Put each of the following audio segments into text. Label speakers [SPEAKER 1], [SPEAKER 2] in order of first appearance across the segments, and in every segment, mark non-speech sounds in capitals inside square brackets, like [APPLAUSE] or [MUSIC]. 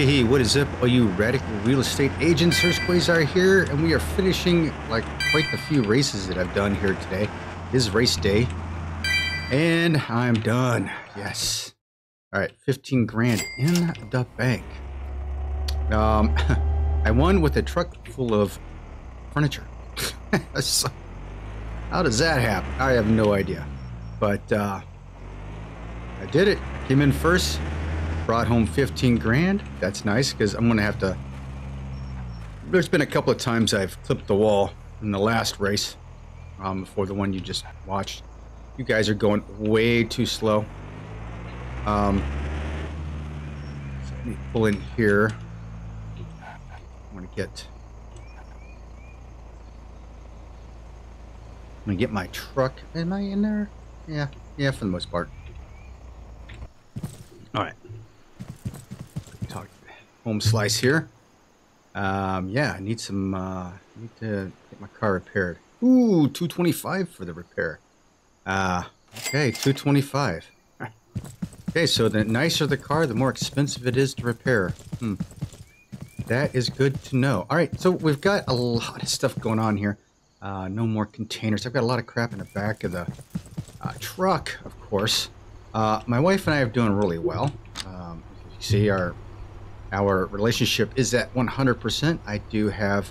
[SPEAKER 1] Hey, what is up, all you radical real estate agents? Hurst Quayzar here, and we are finishing like quite the few races that I've done here today. This is race day, and I'm done. Yes. All right, 15 grand in the bank. Um, [LAUGHS] I won with a truck full of furniture. [LAUGHS] So, how does that happen? I have no idea, but uh, I did it. Came in first, brought home 15 grand. That's nice because I'm going to have to. There's been a couple of times I've clipped the wall in the last race um, before the one you just watched. You guys are going way too slow. Um, so let me pull in here. I'm to get. I'm to get my truck. Am I in there? Yeah, yeah, for the most part. All right. Home slice here. Um, yeah, I need some. Uh, need to get my car repaired. Ooh, 225 for the repair. Uh, okay, 225. Okay, so the nicer the car, the more expensive it is to repair. Hmm. That is good to know. All right, so we've got a lot of stuff going on here. Uh, no more containers. I've got a lot of crap in the back of the uh, truck, of course. Uh, my wife and I are doing really well. Um, you see, our our relationship is at 100%. I do have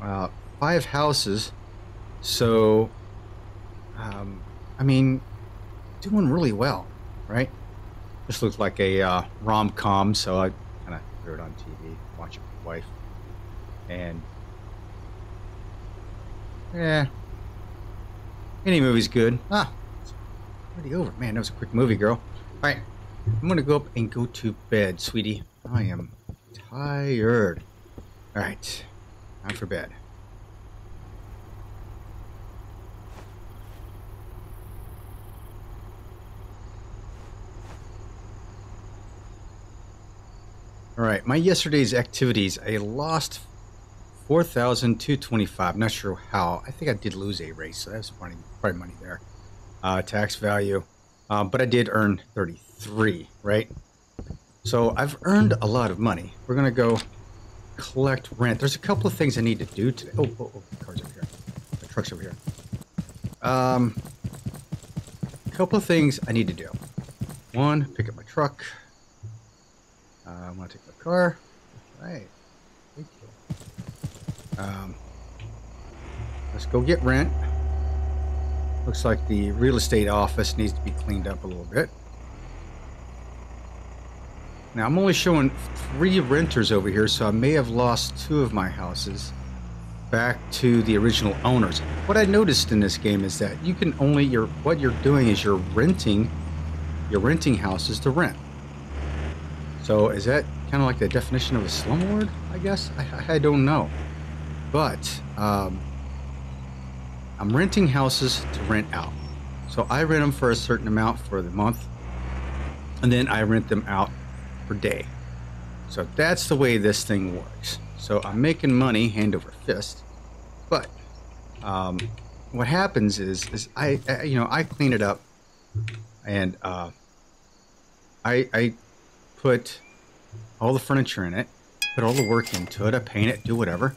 [SPEAKER 1] uh, five houses, so um, I mean, doing really well, right? This looks like a uh, rom com, so I kind of threw it on TV, watch it with my wife, and yeah, any movie's good. Ah, it's already over. Man, that was a quick movie, girl. All right, I'm gonna go up and go to bed, sweetie. I am tired. All right, time for bed. All right, my yesterday's activities, I lost 4,225. Not sure how. I think I did lose a race, so that's probably, money there. Uh, tax value. Uh, but I did earn 33, right? So I've earned a lot of money. We're to go collect rent. There's a couple of things I need to do today. Oh, oh, oh, car's over here. The truck's over here. Um, a couple of things I need to do. One, pick up my truck. Uh, I'm to take my car. All right. Um, let's go get rent. Looks like the real estate office needs to be cleaned up a little bit. Now, I'm only showing three renters over here, so I may have lost two of my houses back to the original owners. What I noticed in this game is that you can only, you're, what you're doing is you're renting, you're renting houses to rent. So is that kind of like the definition of a slumlord, I guess? I, I don't know. But um, I'm renting houses to rent out. So I rent them for a certain amount for the month, and then I rent them out per day. So that's the way this thing works. So I'm making money hand over fist, but um, what happens is is I, I, you know I clean it up, and uh, I I put all the furniture in it, put all the work into it, I paint it, do whatever,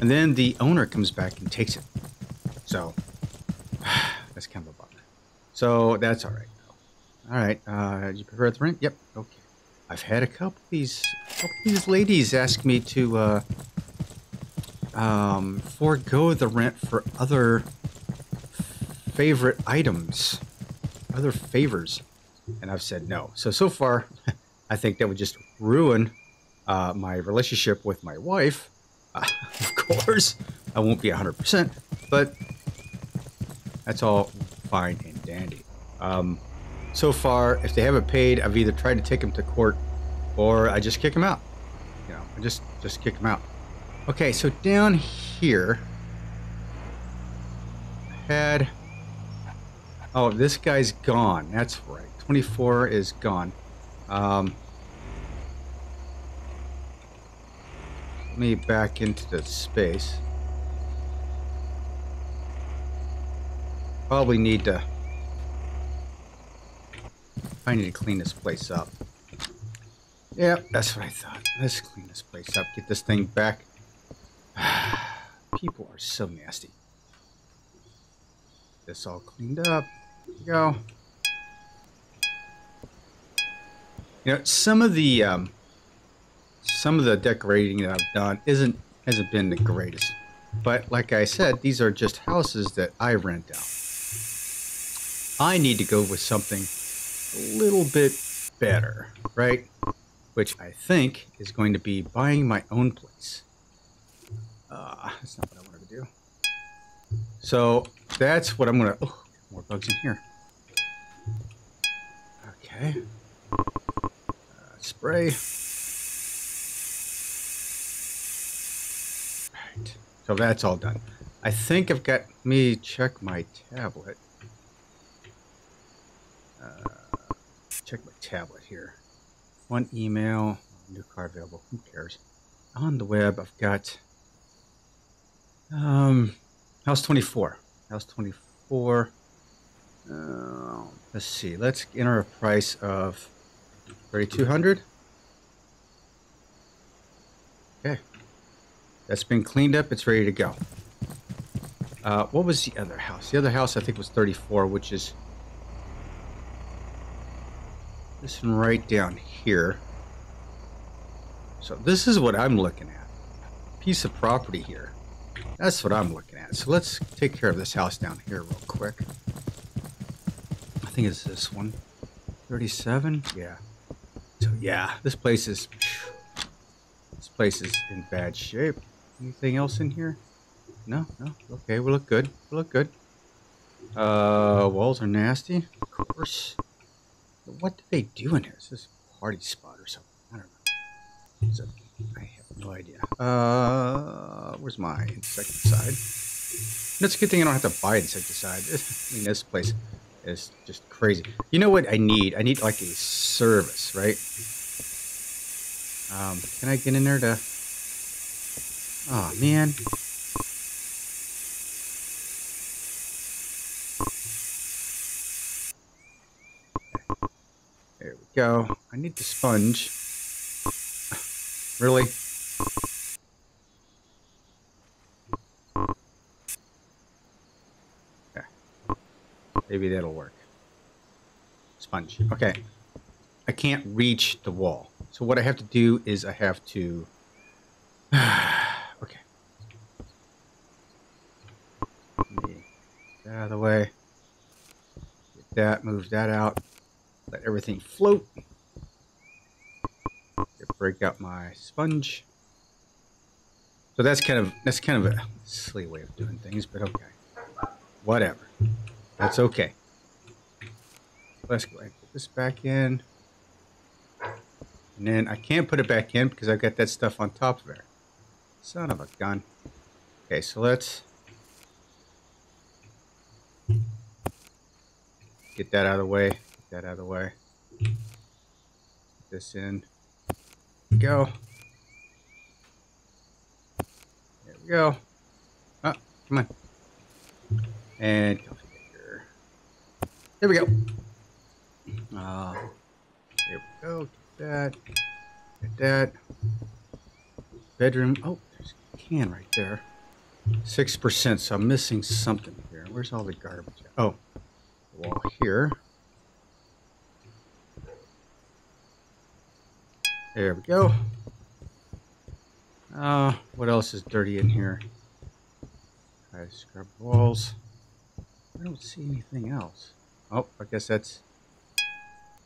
[SPEAKER 1] and then the owner comes back and takes it. So [SIGHS] that's kind of a bummer. So that's all right. All right, Uh, you prefer the rent? Yep. Okay. I've had a couple of these, couple of these ladies ask me to uh, um, forego the rent for other favorite items, other favors, and I've said no. So so far, [LAUGHS] I think that would just ruin uh, my relationship with my wife. Uh, [LAUGHS] of course, I won't be 100%, but that's all fine and dandy. Um, so far, if they haven't paid, I've either tried to take them to court or I just kick them out. You know, I just just kick them out. Okay, so down here, had oh, this guy's gone. That's right. 24 is gone. Um, let me back into the space. Probably need to I need to clean this place up. Yeah, that's what I thought. Let's clean this place up, get this thing back. [SIGHS] People are so nasty. This all cleaned up. There we go. You know, some of the um, some of the decorating that I've done isn't hasn't been the greatest. But like I said, these are just houses that I rent out. I need to go with something a little bit better, right? Which I think is going to be buying my own place. Uh, that's not what I wanted to do. So that's what I'm gonna. Oh, more bugs in here. Okay. Uh, spray. Right. So that's all done. I think I've got me check my tablet. Uh, check my tablet here. One email, new car available. Who cares? On the web, I've got um, House 24. House 24. Uh, let's see. Let's enter a price of 3200 Okay. That's been cleaned up. It's ready to go. Uh, what was the other house? The other house I think was 34, which is this one right down here. So this is what I'm looking at. Piece of property here. That's what I'm looking at. So let's take care of this house down here real quick. I think it's this one. 37? Yeah. So yeah, this place is this place is in bad shape. Anything else in here? No, no. Okay, we look good. We look good. Uh, walls are nasty, of course. What do they do in here? Is this party spot or something? I don't know. I have no idea. Uh, where's my insecticide? That's a good thing I don't have to buy insecticide. [LAUGHS] I mean, this place is just crazy. You know what I need? I need like a service, right? Um, can I get in there to... Oh, man. Go. I need the sponge. Really? Okay. Maybe that'll work. Sponge. Okay. I can't reach the wall. So what I have to do is I have to... [SIGHS] okay. Get out of the way. Get that, move that out. Everything float. Break out my sponge. So that's kind of that's kind of a silly way of doing things, but okay. Whatever. That's okay. Let's go ahead and put this back in. And then I can't put it back in because I've got that stuff on top of there. Son of a gun. Okay, so let's get that out of the way. That out of the way. Put this in. Go. There we go. Oh, come on. And. There we go. Uh, there we go Get that. Get that. Bedroom. Oh, there's a can right there. 6%, so I'm missing something here. Where's all the garbage? Oh, wall here. There we go. Uh, what else is dirty in here? I scrub walls. I don't see anything else. Oh, I guess that's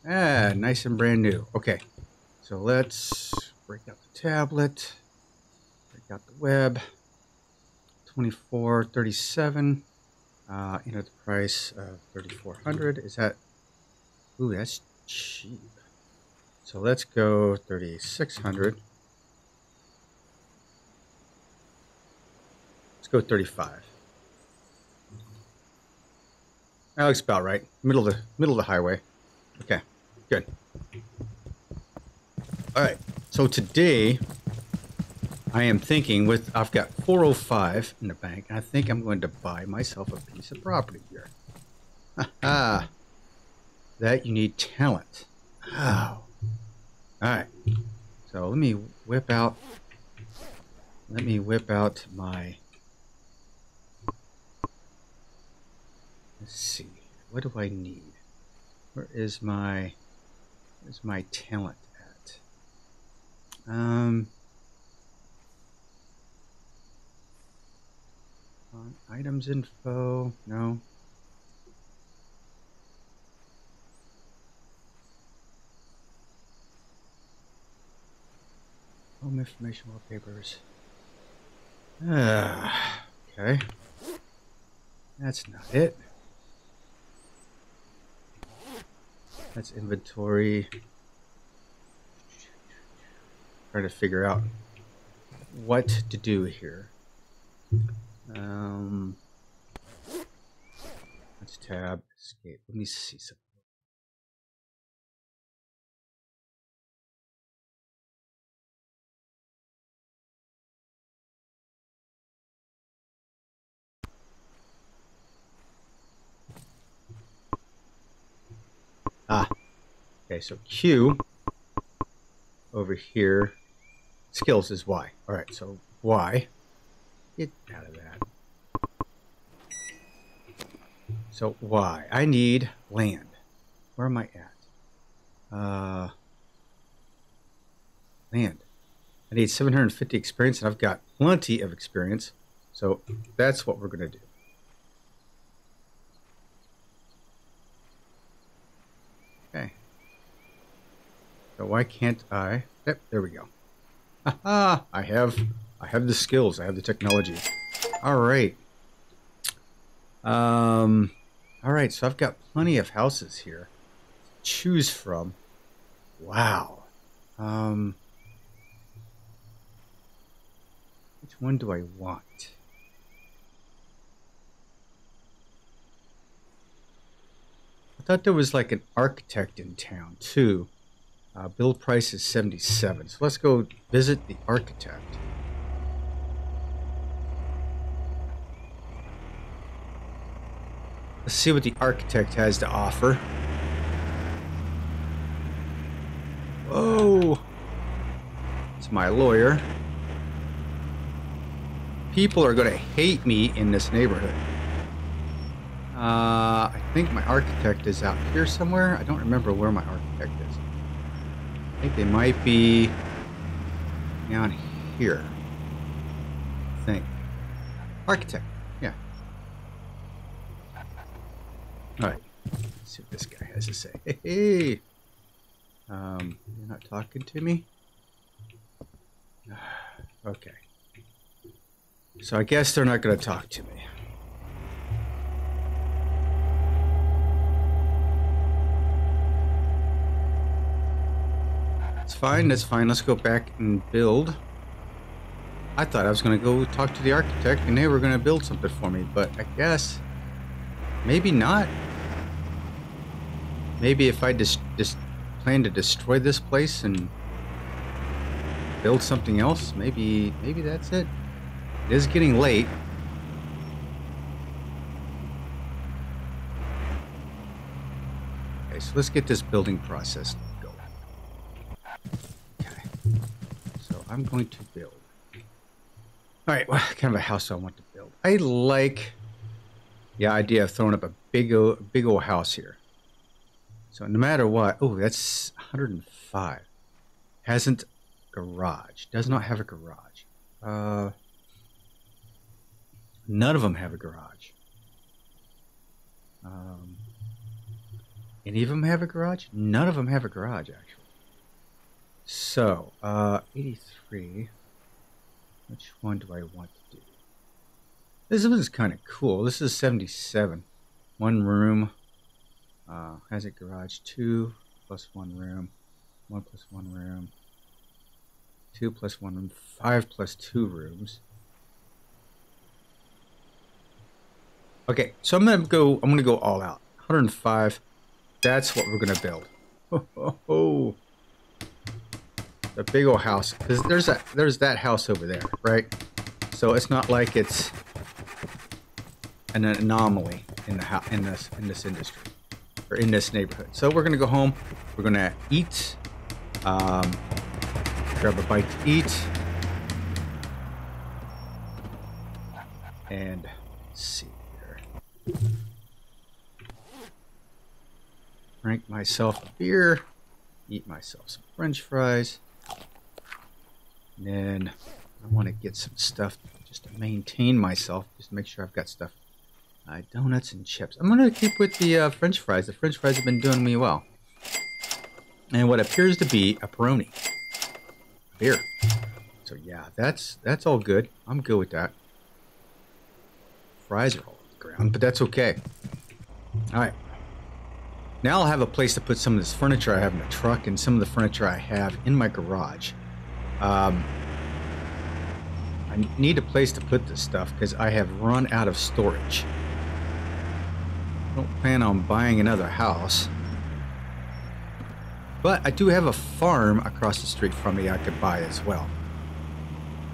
[SPEAKER 1] Ah, nice and brand new. Okay, so let's break out the tablet, break out the web. 2437. Uh, enter the price of 3400 Is that. Ooh, that's cheap. So let's go 3600 Let's go 35 That looks about right. Middle of the middle of the highway. Okay, good. All right, so today I am thinking with, I've got 405 in the bank, I think I'm going to buy myself a piece of property here. Ha that you need talent. Oh. All right, So let me whip out. Let me whip out my. Let's see. What do I need? Where is my. Where's my talent at? Um. Items info. No. Home information wallpapers. Ah, okay. That's not it. That's inventory. Trying to figure out what to do here. Um, let's tab escape. Let me see something. Ah. Okay, so Q over here. Skills is Y. Alright, so Y. Get out of that. So Y. I need land. Where am I at? Uh, land. I need 750 experience, and I've got plenty of experience. So that's what we're going to do. Okay. So why can't I? Yep, there we go. I have, I have the skills. I have the technology. All right. Um. All right. So I've got plenty of houses here to choose from. Wow. Um. Which one do I want? I thought there was like an architect in town too. Uh, build price is 77. So let's go visit the architect. Let's see what the architect has to offer. Oh, it's my lawyer. People are going to hate me in this neighborhood. Uh, I think my architect is out here somewhere. I don't remember where my architect. I think they might be down here. I think. Architect, yeah. Alright. Let's see what this guy has to say. [LAUGHS] Hey, hey. Um, you're not talking to me? [SIGHS] Okay. So I guess they're not going to talk to me. It's fine, that's fine. Let's go back and build. I thought I was going to go talk to the architect and they were going to build something for me, but I guess maybe not. Maybe if I just, just plan to destroy this place and build something else, maybe maybe that's it. It is getting late. Okay, so let's get this building process going. Okay. So I'm going to build. All right, what [LAUGHS] kind of a house do I want to build? I like the idea of throwing up a big, old, big old house here. So no matter what, oh, that's 105. Hasn't garage. Does not have a garage. Uh, none of them have a garage. Um, any of them have a garage? None of them have a garage, actually. So, uh, 83. Which one do I want to do? This one's kind of cool. This is 77. One room. Uh, has a garage. Two plus one room. One plus one room. Two plus one room. Five plus two rooms. Okay, so I'm gonna go. I'm gonna go all out. 105. That's what we're gonna build. Oh, oh, oh. The big old house. Cause there's that. There's that house over there, right? So it's not like it's an anomaly in the house in this in this industry or in this neighborhood. So we're gonna go home. We're gonna eat. Um, grab a bite to eat. And see here. Drink myself a beer. Eat myself some french fries. And then I want to get some stuff just to maintain myself. Just to make sure I've got stuff. Uh, donuts and chips. I'm going to keep with the uh, french fries. The french fries have been doing me well. And what appears to be a Peroni. Beer. So yeah, that's that's all good. I'm good with that. Fries are all on the ground, but that's okay. All right. Now I'll have a place to put some of this furniture I have in the truck and some of the furniture I have in my garage. Um, I need a place to put this stuff because I have run out of storage. I don't plan on buying another house. But I do have a farm across the street from me I could buy as well.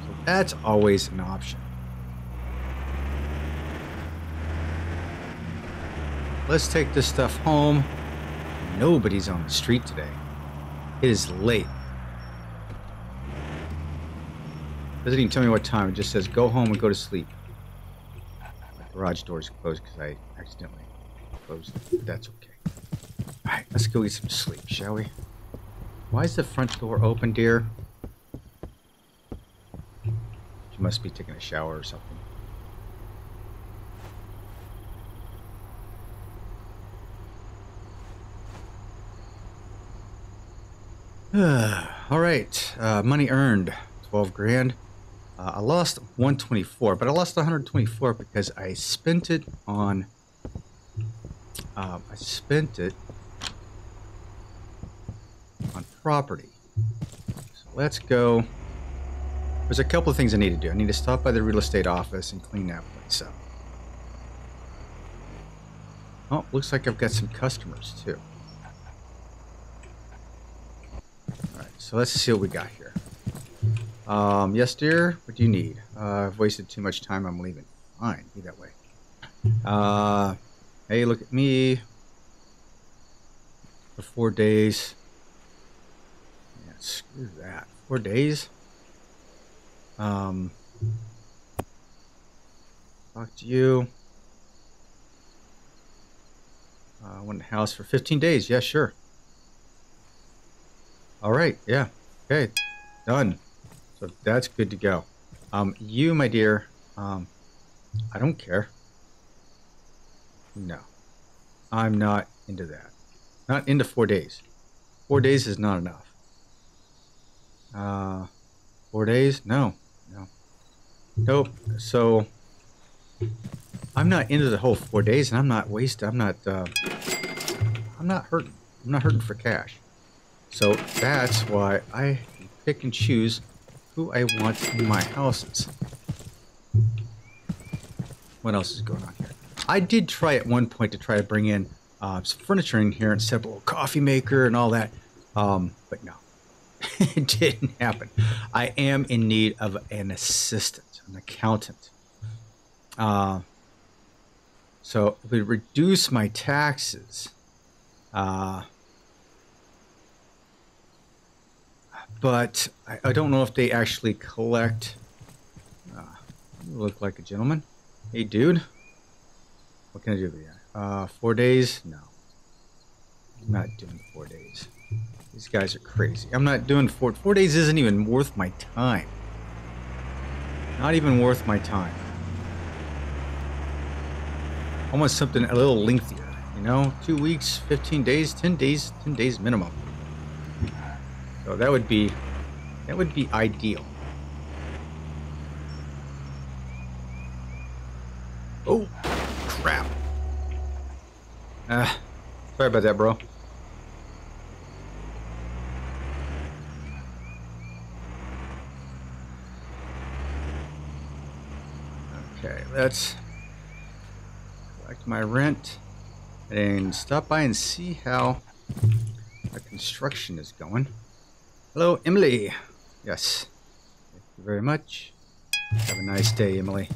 [SPEAKER 1] So that's always an option. Let's take this stuff home. Nobody's on the street today. It is late. Doesn't even tell me what time. It just says go home and go to sleep. Garage door is closed because I accidentally closed it. But that's okay. Alright, let's go get some sleep, shall we? Why is the front door open, dear? She must be taking a shower or something. [SIGHS] All right, uh, money earned, 12 grand. Uh, I lost 124, but I lost 124 because I spent it on. Uh, I spent it on property. So let's go. There's a couple of things I need to do. I need to stop by the real estate office and clean that place up. Oh, looks like I've got some customers too. All right, so let's see what we got here. Um, yes, dear. What do you need? Uh, I've wasted too much time. I'm leaving. Fine. Be that way. Uh, hey, look at me. For four days. Yeah, screw that. Four days? Um, talk to you. Uh, I want a house for 15 days. Yeah, sure. All right. Yeah. Okay. Done. That's good to go. Um, you, my dear, um, I don't care. No. I'm not into that. Not into four days. Four days is not enough. Uh, four days? No. No. Nope. So, I'm not into the whole four days, and I'm not wasting. I'm not. Uh, I'm not hurting. I'm not hurting for cash. So that's why I pick and choose who I want in my houses. What else is going on here? I did try at one point to try to bring in uh, some furniture in here and set up a little coffee maker and all that. Um, but no, [LAUGHS] it didn't happen. I am in need of an assistant, an accountant. Uh, so it reduce my taxes. Uh, but I, I, don't know if they actually collect. Uh, look like a gentleman. Hey, dude. What can I do for you? Uh, four days? No. I'm not doing four days. These guys are crazy. I'm not doing four. Four days isn't even worth my time. Not even worth my time. I want something a little lengthier. You know, two weeks, 15 days, 10 days, 10 days minimum. So that would be that would be ideal. Oh crap. Ah, sorry about that, bro. Okay, let's collect my rent and stop by and see how the construction is going. Hello, Emily. Yes. Thank you very much. Have a nice day, Emily.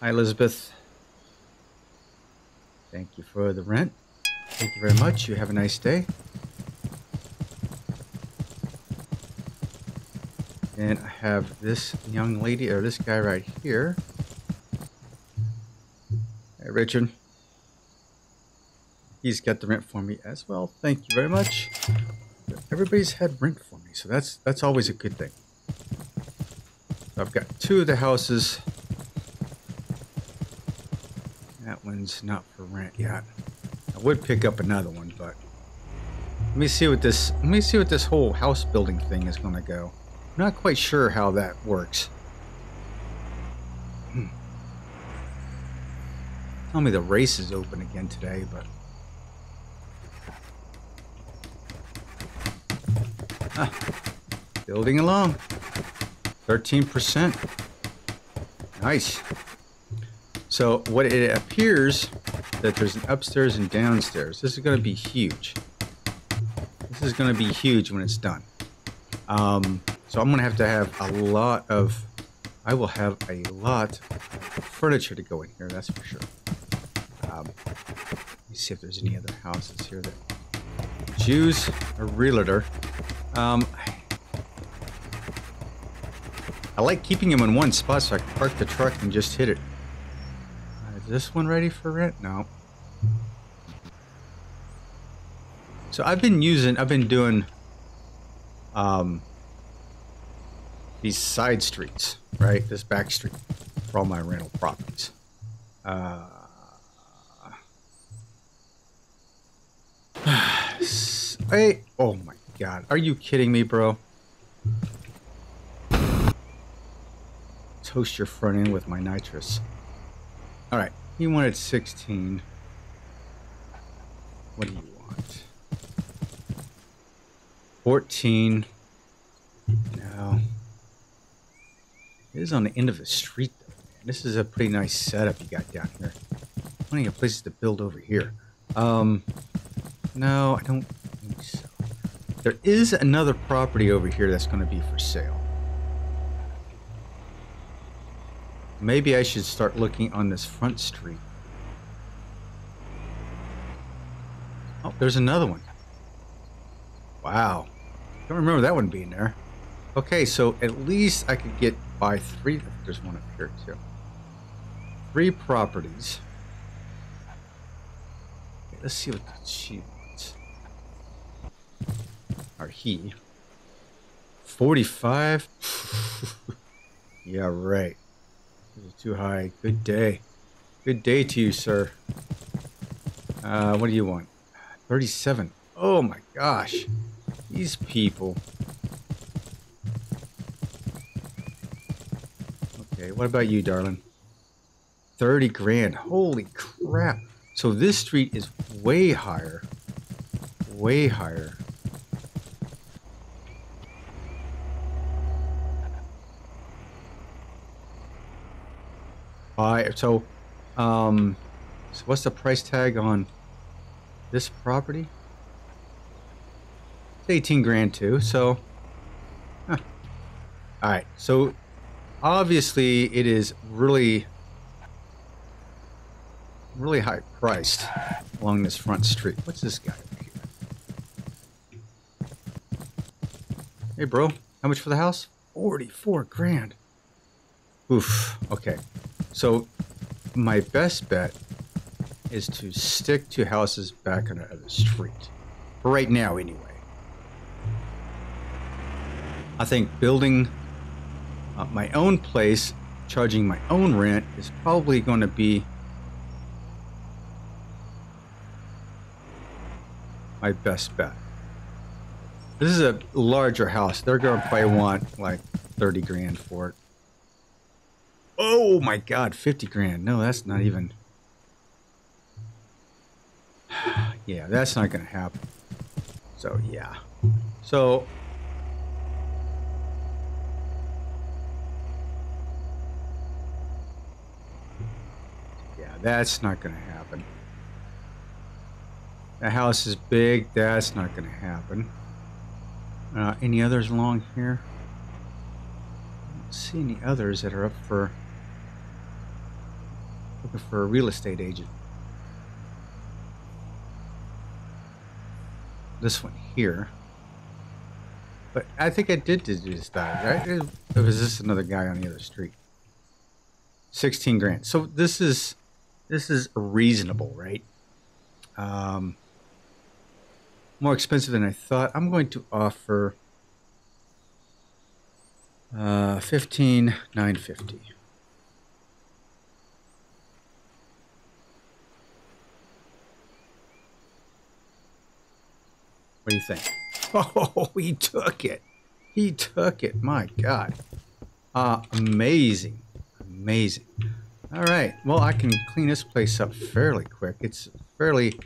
[SPEAKER 1] Hi, Elizabeth. Thank you for the rent. Thank you very much. You have a nice day. And I have this young lady, or this guy right here. Hey, Richard. He's got the rent for me as well. Thank you very much. Everybody's had rent for me, so that's that's always a good thing. I've got two of the houses. That one's not for rent yet. I would pick up another one, but let me see what this let me see what this whole house building thing is going to go. I'm not quite sure how that works. Hmm. Tell me the race is open again today, but [LAUGHS] Building along. 13%. Nice. So what it appears that there's an upstairs and downstairs. This is going to be huge. This is going to be huge when it's done. Um, so I'm going to have to have a lot of, I will have a lot of furniture to go in here, that's for sure. Um, let me see if there's any other houses here that Jews, a realtor. Um, I like keeping them in one spot so I can park the truck and just hit it. Uh, is this one ready for rent? No. So I've been using, I've been doing um, these side streets, right? This back street for all my rental properties. Uh, [SIGHS] hey, oh my god. Are you kidding me, bro? Toast your front end with my nitrous. Alright, he wanted 16. What do you want? 14. No. It is on the end of the street, though. This is a pretty nice setup you got down here. Plenty of places to build over here. Um, no, I don't. There is another property over here that's going to be for sale. Maybe I should start looking on this front street. Oh, there's another one. Wow. Don't remember that one being there. Okay, so at least I could get by three. There's one up here too. Three properties. Okay, let's see what she or he. 45? yeah, right. Too high. Good day. Good day to you, sir. Uh, what do you want? 37. Oh my gosh. These people. Okay, what about you, darling? 30 grand. Holy crap. So this street is way higher. Way higher. Buy so, um, so what's the price tag on this property? It's 18 grand too. So, huh. all right. So, obviously, it is really, really high priced along this front street. What's this guy over here? Hey, bro, how much for the house? 44 grand. Oof. Okay. So my best bet is to stick to houses back on the street. For right now, anyway. I think building uh, my own place, charging my own rent, is probably going to be my best bet. This is a larger house. They're going to probably want like 30 grand for it. Oh my god, 50 grand. No, that's not even... [SIGHS] yeah, that's not going to happen. So, yeah. So... Yeah, that's not going to happen. The house is big. That's not going to happen. Uh, any others along here? I don't see any others that are up for looking for a real estate agent. this one here. But I think I did deduce that, right? Or was this another guy on the other street? 16 grand. So this is this is reasonable, right? Um, more expensive than I thought. I'm going to offer uh, 15 950. What do you think? [LAUGHS] Oh, he took it. He took it. My God. Uh, amazing. Amazing. All right. Well, I can clean this place up fairly quick. It's a fairly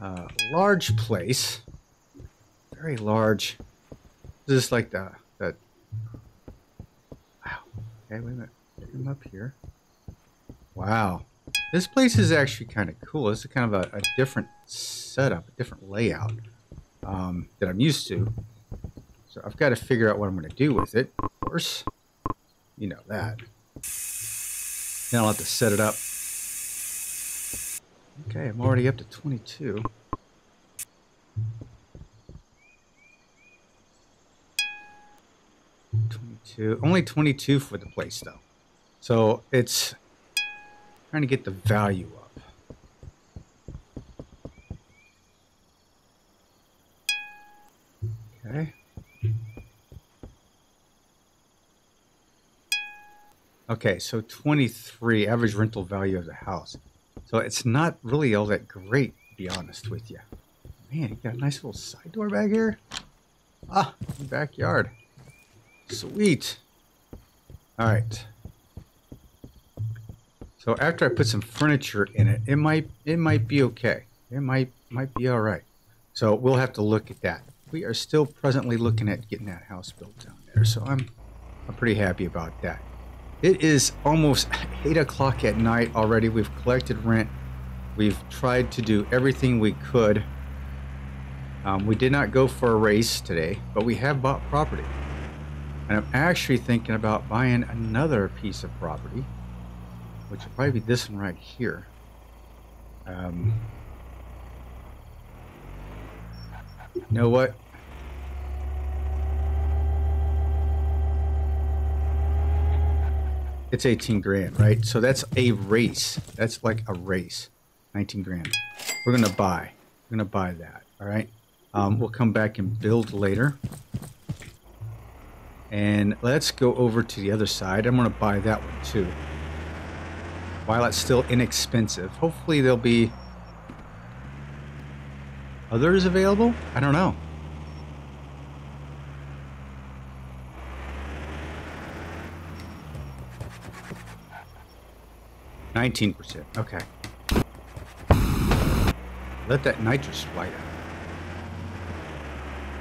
[SPEAKER 1] uh, large place. Very large. This is like the, the... Wow. Okay, wait a minute. Come up here. Wow. This place is actually kind of cool. It's kind of a, a different setup, a different layout um, that I'm used to. So I've got to figure out what I'm going to do with it. Of course, you know that. Then I'll have to set it up. Okay, I'm already up to 22. Twenty-two, only twenty-two for the place though, so it's trying to get the value up. Okay. Okay, so 23 average rental value of the house. So it's not really all that great, to be honest with you. Man, you got a nice little side door back here. Ah, backyard. Sweet. All right. So after I put some furniture in it, it might it might be okay. It might might be all right. So we'll have to look at that we are still presently looking at getting that house built down there. So I'm, I'm pretty happy about that. It is almost 8 o'clock at night already. We've collected rent. We've tried to do everything we could. Um, we did not go for a race today, but we have bought property. And I'm actually thinking about buying another piece of property, which will probably be this one right here. Um, you know what? It's 18 grand, right? So that's a race. That's like a race. 19 grand. We're going to buy. We're going to buy that, all right? Um, we'll come back and build later. And let's go over to the other side. I'm going to buy that one too. While it's still inexpensive. Hopefully there'll be others available? I don't know. Nineteen percent. Okay. Let that nitrous light out.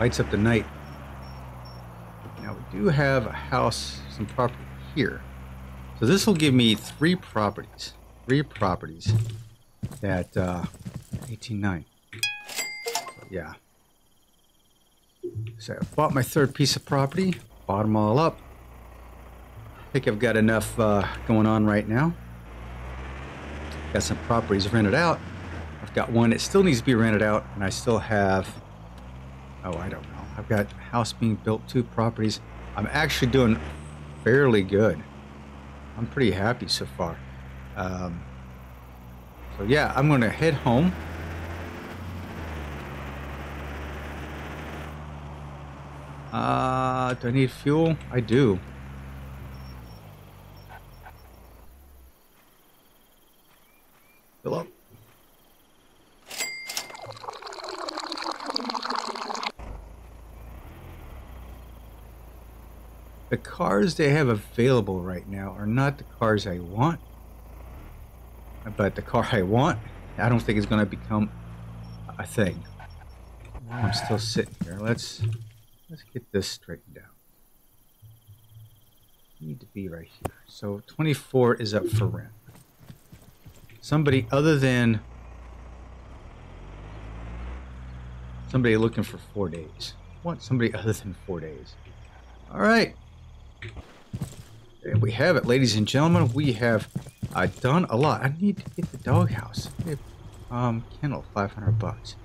[SPEAKER 1] Lights up the night. Now we do have a house, some property here. So this will give me three properties. Three properties at uh, 18.9 yeah. So I bought my third piece of property, bought them all up. I think I've got enough uh, going on right now. Got some properties rented out. I've got one that still needs to be rented out, and I still have, oh, I don't know. I've got a house being built, two properties. I'm actually doing fairly good. I'm pretty happy so far. Um, so yeah, I'm going to head home. Uh, do I need fuel? I do. Fill up. The cars they have available right now are not the cars I want. But the car I want, I don't think is going to become a thing. I'm still sitting here. Let's Let's get this straightened out. Need to be right here. So 24 is up for rent. Somebody other than somebody looking for four days. Want somebody other than four days. All right. And we have it, ladies and gentlemen. We have uh, done a lot. I need to get the doghouse. Um, kennel, 500 bucks.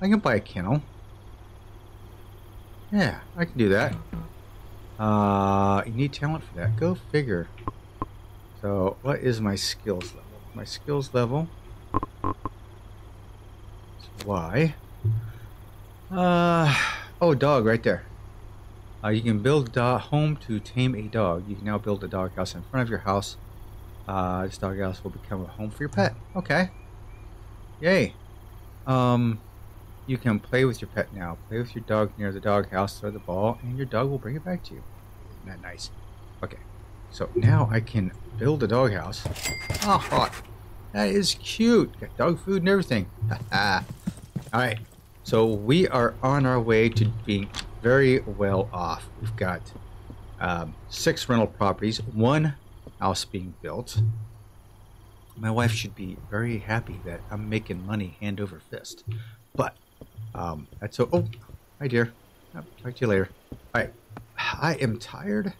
[SPEAKER 1] I can buy a kennel. Yeah, I can do that. Uh, you need talent for that. Go figure. So, what is my skills level? My skills level is Y. Uh, oh, dog right there. Uh, you can build a home to tame a dog. You can now build a doghouse in front of your house. Uh, this doghouse will become a home for your pet. Okay. Yay. Um, you can play with your pet now. Play with your dog near the doghouse, throw the ball, and your dog will bring it back to you. Isn't that nice? Okay. So now I can build a doghouse. Oh. That is cute. Got dog food and everything. [LAUGHS] All right. So we are on our way to being very well off. We've got um, six rental properties, one house being built. My wife should be very happy that I'm making money hand over fist. But um, that's so. Oh, hi, dear. I'll talk to you later. All right. I am tired,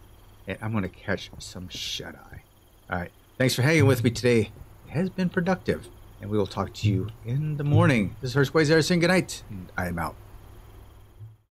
[SPEAKER 1] and I'm going to catch some shut eye. All right. Thanks for hanging with me today. It has been productive and we will talk to you in the morning. This is Hurst Quayzar saying goodnight, and I am out.